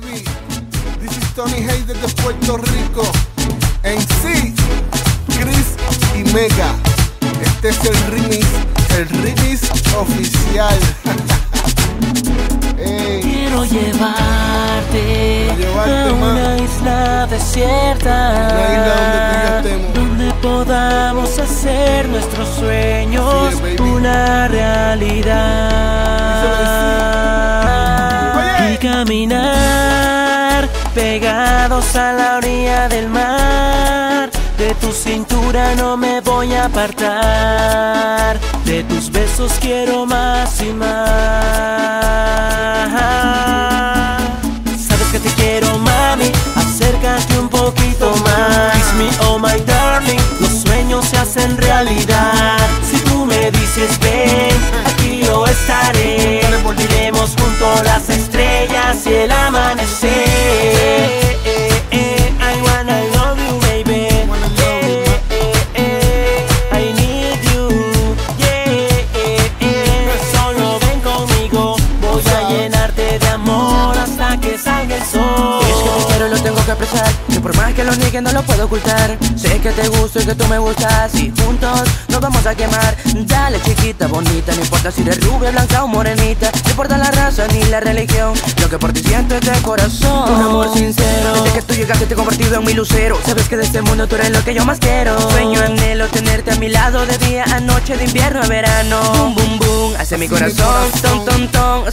baby, this is Tony Hayes desde Puerto Rico. En sí, Chris y Mega. Este es el remix, el remix oficial. Quiero llevarte, a una isla desierta. Una isla donde Donde podamos hacer nuestros sueños una realidad. Y caminar pegados a la orilla del mar. De tu cintura no me voy a apartar. De tus besos quiero más y más. Sabes que te quiero, mami. Acércate un poquito más. Kiss me, oh my darling. Los sueños se hacen realidad. Por más que lo niegue no lo puedo ocultar. Sé que te gusto y que tú me gustas Y juntos nos vamos a quemar. Dale chiquita, bonita No importa si eres rubia, blanca o morenita No importa la raza ni la religión. Lo que por ti siento es de corazón. Un amor sincero. Desde que tú llegaste te he convertido en mi lucero. Sabes que de este mundo tú eres lo que yo más quiero. Sueño, anhelo tenerte a mi lado De día a noche, de invierno a verano. Boom, boom, boom Hace mi corazón, ton, ton, ton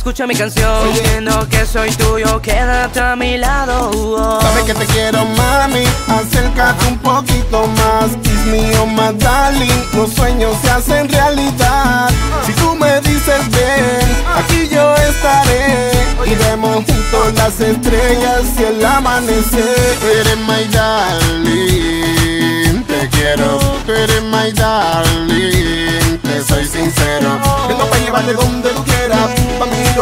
Escucha mi canción Diciendo que soy tuyo Quédate a mi lado oh. Sabes que te quiero, mami. Acércate un poquito más. Kiss me, oh my darling. Los sueños se hacen realidad. Si tú me dices ven, aquí yo estaré. Iremos juntos las estrellas y el amanecer. Tú eres my darling. Te quiero. Tú eres my darling. Te soy sincero. Vengo para llevarte donde tú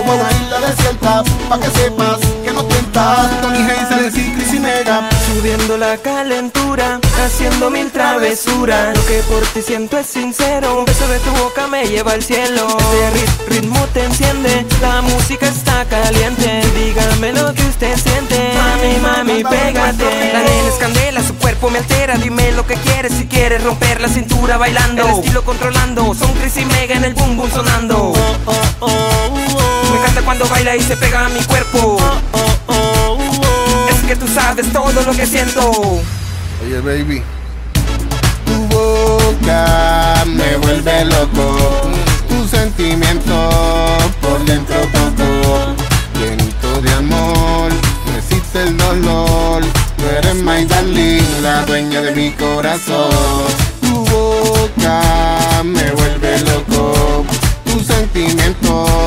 isla desierta. Pa' que sepas que no tientas. Tony Hayes, Alexis, Chris y Mega. Subiendo la calentura, haciendo mil travesuras. Lo que por ti siento es sincero. Un beso de tu boca me lleva al cielo. Este rit- ritmo te enciende, la música está caliente. Dígame lo que usted siente. Mami, mami, pégate. La nena es candela, su cuerpo me altera. Dime lo que quieres, si quieres romper la cintura bailando. El estilo controlando, son Chris y Mega en el boom boom sonando. Baila y se pega a mi cuerpo. Es que tú sabes todo lo que siento. Oye, baby. Tu boca me vuelve loco. Tu sentimiento por dentro toco. Llenito de amor, no existe el dolor. Tú eres my darling, la dueña de mi corazón. Tu boca me vuelve loco. Tus sentimientos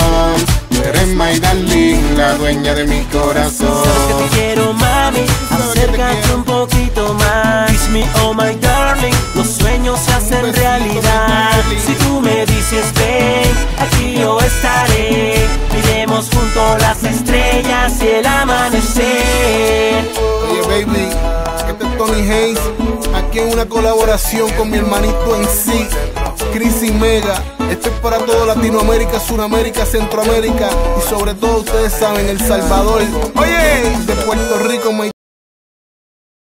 dolor. Tú eres my darling, la dueña de mi corazón. Sabes que te quiero, mami. Acércate un poquito más. Kiss me, oh my darling. Los sueños se hacen realidad. Si tú me dices ven, aquí yo estaré. Iremos junto las estrellas y el amanecer. Oye, baby, este es Tony Hayes. Aquí en una colaboración con mi hermanito en sí, Chris y Mega. Esto es para toda Latinoamérica, Sudamérica, Centroamérica y sobre todo ustedes saben, El Salvador. Oye, de Puerto Rico,